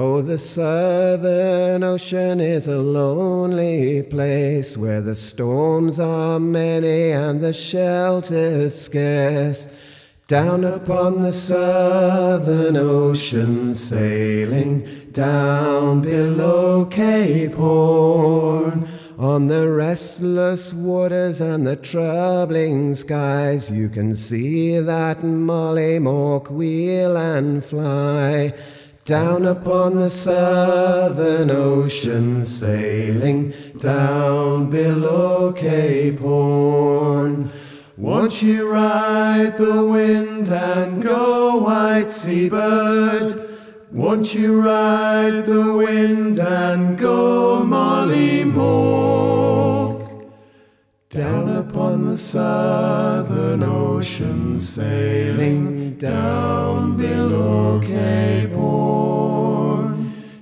Oh, the southern ocean is a lonely place where the storms are many and the shelter's scarce. Down upon the southern ocean, sailing down below Cape Horn. On the restless waters and the troubling skies, you can see that Mollymauk wheel and fly. Down upon the southern ocean, sailing down below Cape Horn. Won't you ride the wind and go, white seabird? Won't you ride the wind and go, Mollymauk? Down upon the southern ocean, sailing down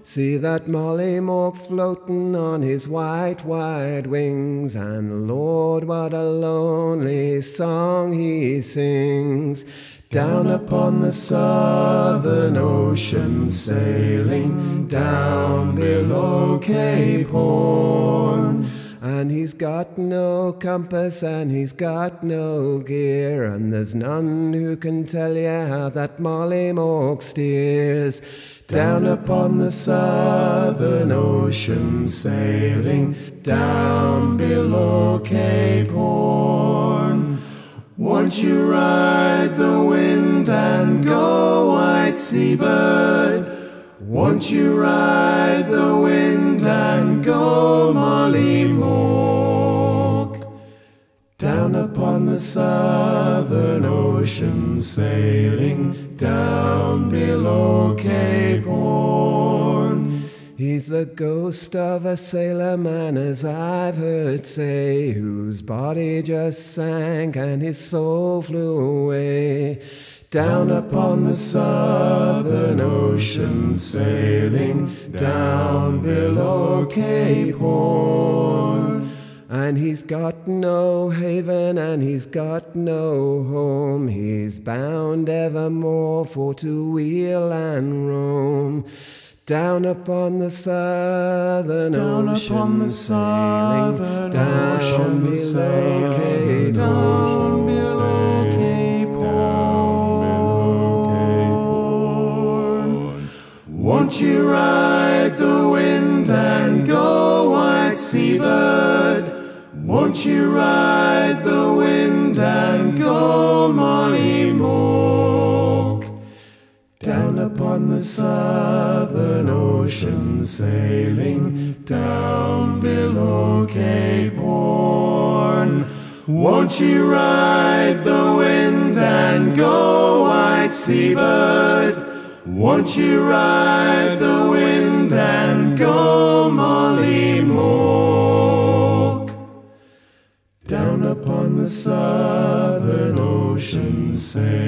See that Mollymauk floating on his white, white wings, and Lord, what a lonely song he sings. Down upon the southern ocean, sailing down below Cape Horn. And he's got no compass and he's got no gear, and there's none who can tell you how that Mollymauk steers. Down upon the southern ocean, sailing down below Cape Horn. Won't you ride the wind and go, white seabird? Won't you ride the wind and go, the southern ocean, sailing down below Cape Horn. He's the ghost of a sailor man, as I've heard say, whose body just sank and his soul flew away. Down upon the southern ocean, sailing down below Cape Horn. And he's got no haven and he's got no home. He's bound evermore for to wheel and roam. Down upon the southern Down ocean, upon the sailing southern down ocean, below sailing Cape down below Cape Horn. Won't you ride the wind and go, white seabird? Won't you ride the wind and go, Mollymauk? Down upon the southern ocean, sailing down below Cape Horn. Won't you ride the wind and go, white seabird? Won't you ride the wind southern ocean sail.